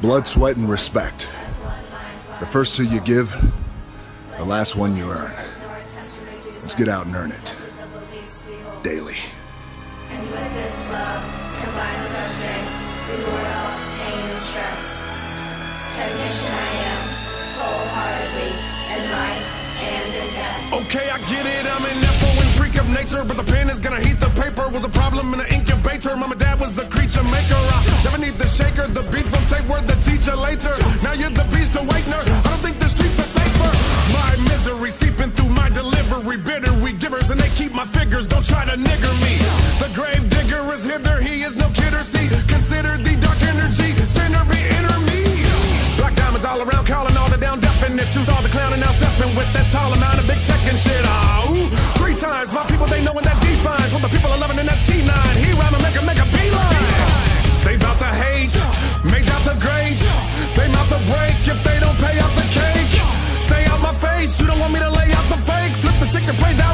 Blood, sweat, and respect. The first two you give, the last one you earn. Let's get out and earn it. Daily. And with this love, combined with our strength, we ward off pain and stress. Technician I am, wholeheartedly, in life and in death. Okay, I get it, I'm an FO and freak of nature, but the pen is gonna heat the paper. Was a problem in the incubator. Mama, dad was the creature maker. Never need the shaker, the beat from tape word, the teacher later. Now you're the beast awakener. I don't think the streets are safer. My misery seeping through my delivery. Bitter we givers, and they keep my figures. Don't try to nigger me. The grave digger is hither, he is no kidder. See, consider the dark energy. Sinner be inner me. Black diamonds all around, calling all the down definite. Choose all the clowning now, stepping with that tall amount of big tech and shit. Ah, ooh. Three times, my people, they knowin' that defines. What the people are loving, and that's T9. He can play that